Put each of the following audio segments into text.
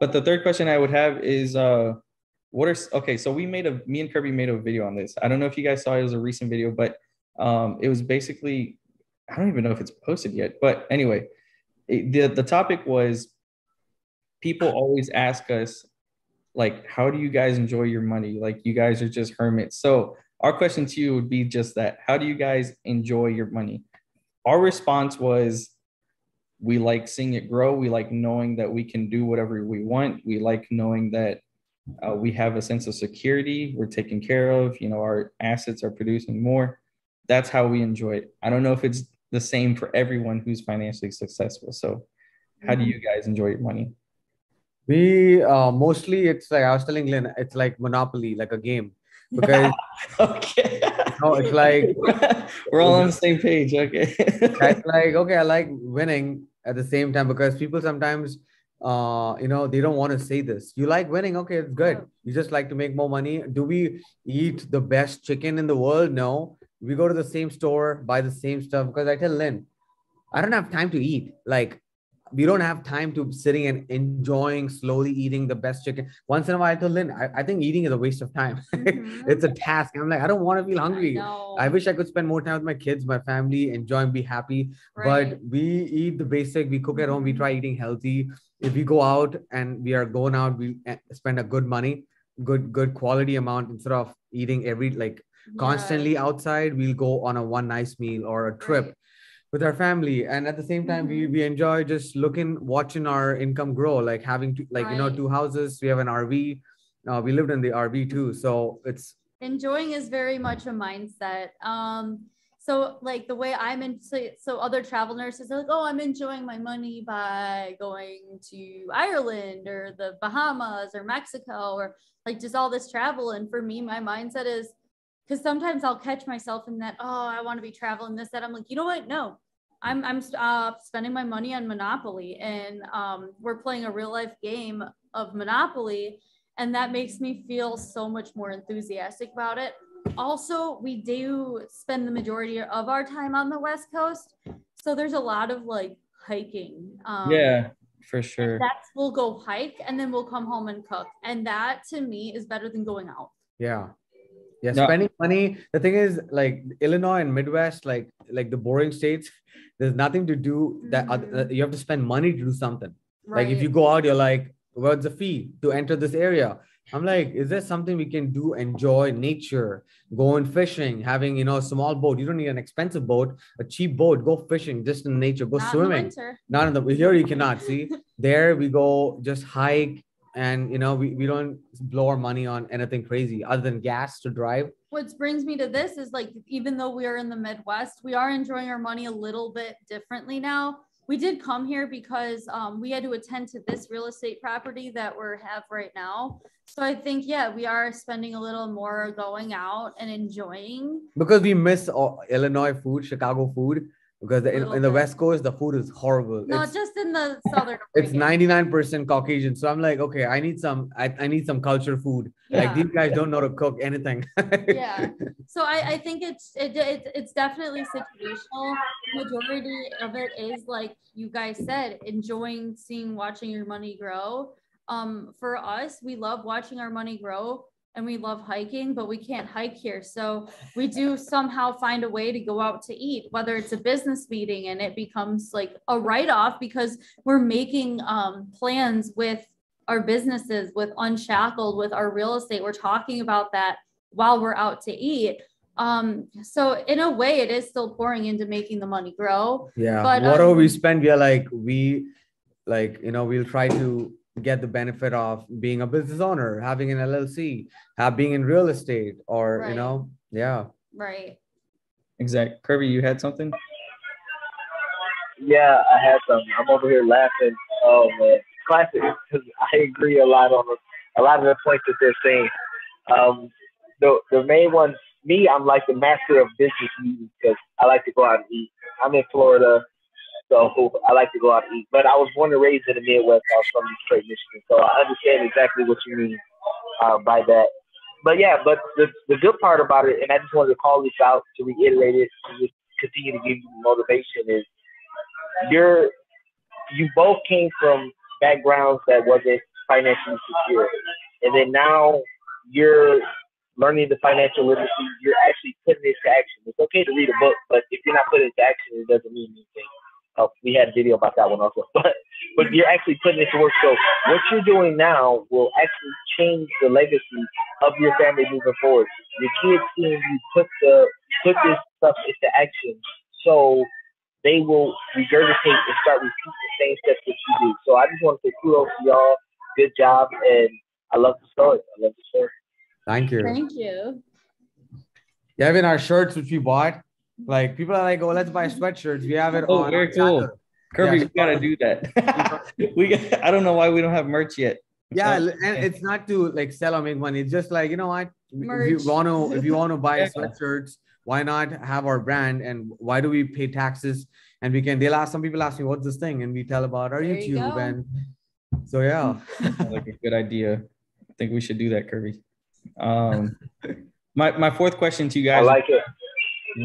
but the third question I would have is uh what are okay, so we made a me and Kirby made a video on this. I don't know if you guys saw it, it was a recent video, but um it was basically I don't even know if it's posted yet, but anyway, it, the the topic was people always ask us like how do you guys enjoy your money? Like you guys are just hermits. So our question to you would be just that. How do you guys enjoy your money? Our response was we like seeing it grow. We like knowing that we can do whatever we want. We like knowing that uh, we have a sense of security. We're taken care of. You know, our assets are producing more. That's how we enjoy it. I don't know if it's the same for everyone who's financially successful. So, how do you guys enjoy your money? We uh, mostly it's like I was telling Lynn, it's like Monopoly, like a game because okay. no, it's like we're all on the same page. Okay. it's like okay, I like winning at the same time because people sometimes uh you know they don't want to say this. You like winning okay it's good. You just like to make more money. Do we eat the best chicken in the world? No. We go to the same store buy the same stuff because i tell lynn i don't have time to eat. Like we don't have time to sitting and enjoying slowly eating the best chicken. Once in a while I tell Lynn, I, I think eating is a waste of time. Mm-hmm. it's a task. I'm like i don't want to feel hungry. I, I, wish i could spend more time with my kids my family enjoy and be happy. Right. but we eat the basic. We cook at home. We try eating healthy. If we go out and we are going out we eh, spend a good money good good quality amount instead of eating every like constantly outside we'll go on a one nice meal or a trip. Right with our family and at the same time mm-hmm. we, we enjoy just looking watching our income grow like having to, like right. you know two houses we have an rv uh, we lived in the rv too so it's enjoying is very much a mindset um so like the way i'm in so other travel nurses are like oh i'm enjoying my money by going to ireland or the bahamas or mexico or like just all this travel and for me my mindset is because sometimes I'll catch myself in that, oh, I want to be traveling this, that. I'm like, you know what? No, I'm, I'm uh, spending my money on Monopoly and um, we're playing a real life game of Monopoly. And that makes me feel so much more enthusiastic about it. Also, we do spend the majority of our time on the West Coast. So there's a lot of like hiking. Um, yeah, for sure. That's we'll go hike and then we'll come home and cook. And that to me is better than going out. Yeah yeah no. spending money. The thing is like illinois and midwest like like the boring states there's nothing to do that mm-hmm. uh, you have to spend money to do something. Right. like if you go out you're like what's the fee to enter this area. I'm like is there something we can do enjoy nature going fishing having you know a small boat? You don't need an expensive boat a cheap boat. Go fishing just in nature. Go Not swimming. in not in the here you cannot see? There we go just hike and you know we, we don't blow our money on anything crazy other than gas to drive. What brings me to this is like even though we are in the midwest we are enjoying our money a little bit differently now. We did come here because um, we had to attend to this real estate property that we have right now. So i think yeah we are spending a little more going out and enjoying. Because we miss uh, illinois food chicago food because in, in, the west coast the food is horrible. No it's, just in the southern it's 99% caucasian. So i'm like okay i need some i, I need some culture food. Yeah. like these guys don't know to cook anything. Yeah. So I, I think it's it, it, it's definitely situational. Majority of it is like you guys said enjoying seeing watching your money grow. Um for us we love watching our money grow and we love hiking, but we can't hike here. So we do somehow find a way to go out to eat, whether it's a business meeting and it becomes like a write off because we're making um, plans with our businesses, with Unshackled, with our real estate. We're talking about that while we're out to eat. Um, so in a way, it is still pouring into making the money grow. Yeah. But whatever um, we spend, we are like, we like, you know, we'll try to get the benefit of being a business owner, having an LLC, have being in real estate, or right. you know, yeah. Right. Exact. Kirby, you had something? Yeah, I had some. I'm over here laughing. Oh man, classic. Because I agree a lot on the, a lot of the points that they're saying. Um, the the main ones, me, I'm like the master of business meetings because I like to go out and eat. I'm in Florida. So I like to go out and eat. But I was born and raised in the Midwest. I was from Detroit, Michigan. So I understand exactly what you mean uh, by that. But yeah, but the, the good part about it, and I just wanted to call this out to reiterate it, to just continue to give you motivation, is you're you both came from backgrounds that wasn't financially secure. And then now you're learning the financial literacy, you're actually putting it to action. It's okay to read a book, but if you're not putting it to action, it doesn't mean anything. Oh, we had a video about that one also, but but you're actually putting it to work. So what you're doing now will actually change the legacy of your family moving forward. Your kids seeing you put the put this stuff into action, so they will regurgitate and start repeating the same steps that you do. So I just want to say kudos to y'all. Good job, and I love the story. I love the story. Thank you. Thank you. Yeah, even our shirts which we bought, like people are like, "Oh, let's buy sweatshirts." We have it Oh, on. very cool. channel. Kirby, Yeah. we gotta do that. we got, I don't know why we don't have merch yet. Yeah, Uh, and it's not to like sell or make money. It's just like you know what, if you want to, if you want to buy Yeah. sweatshirts, why not have our brand? And why do we pay taxes? And we can. They'll ask some people ask me, "What's this thing?" And we tell about our There you YouTube. go. And so yeah, like a good idea. I think we should do that, Kirby. Um, my my fourth question to you guys. I like it.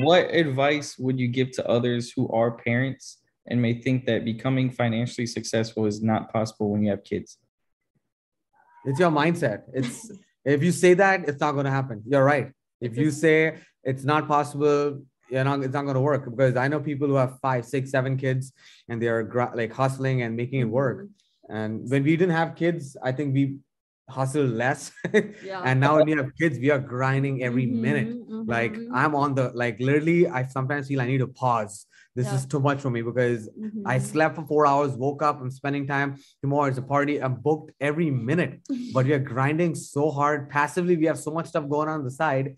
What advice would you give to others who are parents and may think that becoming financially successful is not possible when you have kids? it's your mindset. It's if you say that, it's not going to happen. You're right. If you say it's not possible, you're not. It's not going to work because I know people who have five, six, seven kids, and they are gra- like hustling and making it work. Mhm. And when we didn't have kids, I think we hustled less. Yeah. and now when we have kids, we are grinding every minute. Mhm, Like mhm, I'm on the like literally, I sometimes feel I need to pause. This Yeah. is too much for me because I mhm. slept for four hours, woke up, I'm spending time. Tomorrow is a party. I'm booked every minute, but we are grinding so hard. Passively, we have so much stuff going on, the side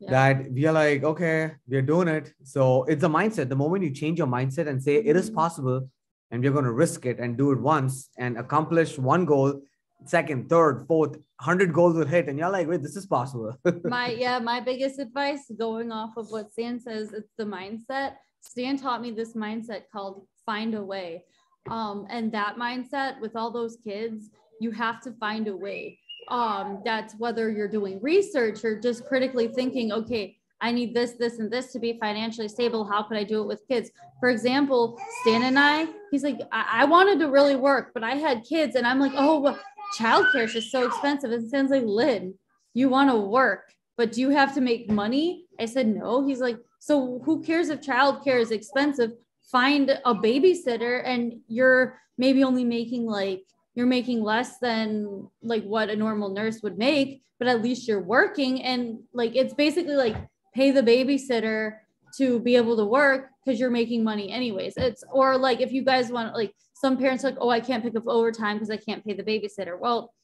Yeah. that we are like, okay, we're doing it. So it's a mindset. The moment you change your mindset and say it is Mhm. possible, and we're going to risk it and do it once and accomplish one goal, second, third, fourth, hundred goals will hit, and you're like, wait, this is possible. my yeah my biggest advice going off of what stan says it's the mindset. Stan taught me this mindset called find a way. Um and that mindset with all those kids you have to find a way. Um that's whether you're doing research or just critically thinking okay i need this this and this to be financially stable. How could i do it with kids? For example stan and i he's like i, I wanted to really work but i had kids and i'm like oh childcare is just so expensive and sounds like lynn you want to work, but do you have to make money? I said, no. He's like, so who cares if childcare is expensive? Find a babysitter and you're maybe only making like, you're making less than like what a normal nurse would make, but at least you're working. And like, it's basically like pay the babysitter to be able to work because you're making money anyways. It's, or like, if you guys want, like, some parents are like, oh, I can't pick up overtime because I can't pay the babysitter. Well,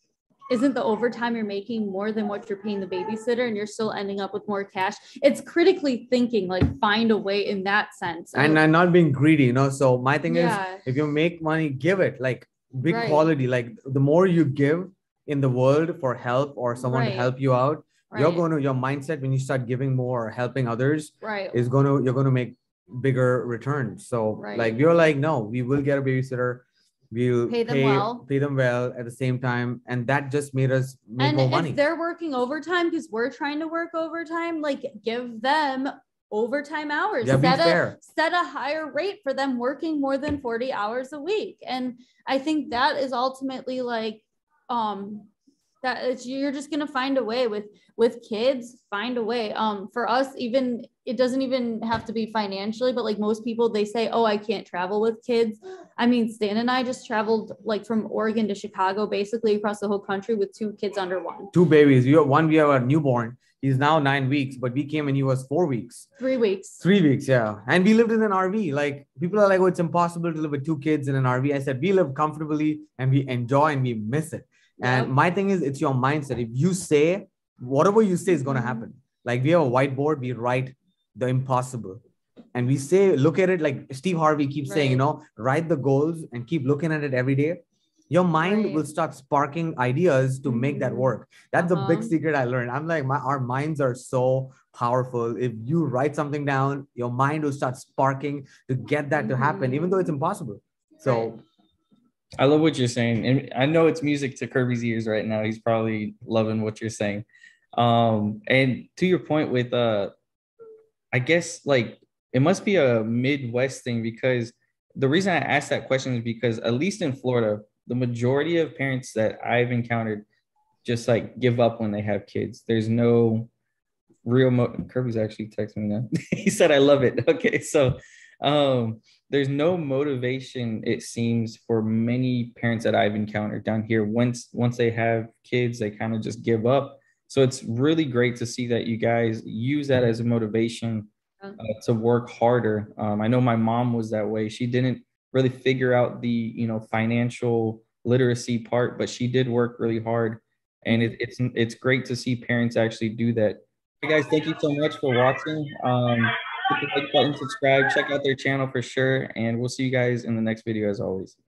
isn't the overtime you're making more than what you're paying the babysitter and you're still ending up with more cash it's critically thinking like find a way in that sense and I'm not being greedy, you know. So my thing is if you make money, give it like big Right. quality. Like the more you give in the world for help or someone to help you out, you're going to your mindset when you start giving more or helping others right is going to you're going to make bigger return. So Right. like we're like, no, we will get a babysitter. We'll Pay them well. pay them well at the same time, and that just made us make and more if money. they're working overtime because we're trying to work overtime like give them overtime hours Yeah, set a fair. set a higher rate for them working more than 40 hours a week and i think that is ultimately like um that it's, you're just gonna find a way with with kids find a way um for us even it doesn't even have to be financially but like most people they say oh i can't travel with kids i mean stan and i just traveled like from oregon to chicago basically across the whole country with two kids under one Two babies. You have one. We have a newborn. He's now nine weeks, but we came and he was four weeks. three weeks Three weeks, yeah. And we lived in an RV. Like people are like, oh, it's impossible to live with two kids in an RV. I said, we live comfortably and we enjoy and we miss it. And Yep. my thing is, it's your mindset. If you say whatever you say is going to Mhm. happen, like we have a whiteboard, we write the impossible. And we say, look at it like Steve Harvey keeps saying, you know, write the goals and keep looking at it every day. Your mind Right. will start sparking ideas to make that Mhm. work. That's a big Uh-huh. secret I learned. I'm like, my our minds are so powerful. If you write something down, your mind will start sparking to get that to happen, even though it's impossible. So Right. I love what you're saying, and I know it's music to Kirby's ears right now. He's probably loving what you're saying. Um, and to your point with uh, I guess like it must be a Midwest thing because the reason I asked that question is because at least in Florida, the majority of parents that I've encountered just like give up when they have kids. There's no real mo- Kirby's actually texting me now. he said I love it. Okay, so um there's no motivation it seems for many parents that I've encountered down here once once they have kids they kind of just give up. So it's really great to see that you guys use that as a motivation uh, to work harder. Um, I know my mom was that way. She didn't really figure out the you know financial literacy part, but she did work really hard, and it, it's it's great to see parents actually do that. Hey guys, thank you so much for watching. Um, like button, subscribe, check out their channel for sure, and we'll see you guys in the next video as always.